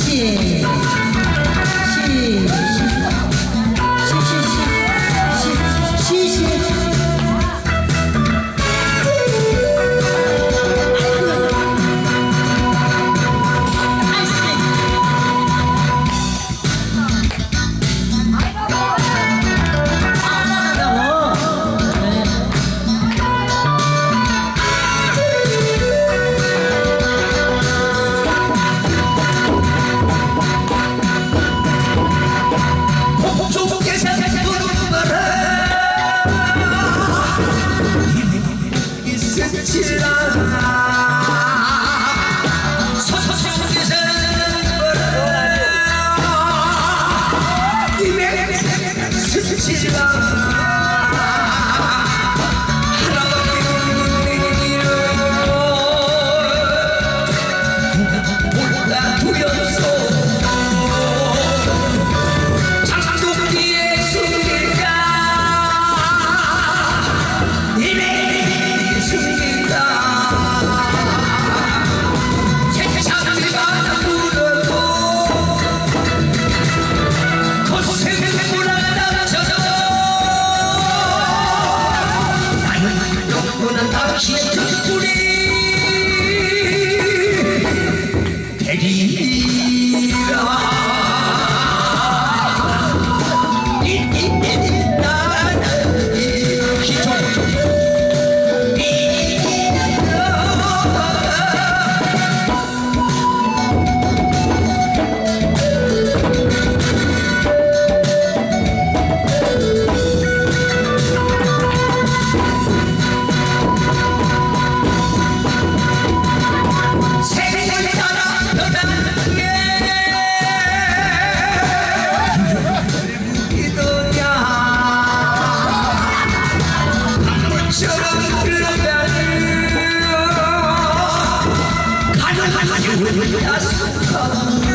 谢谢。Shit You. 不能到结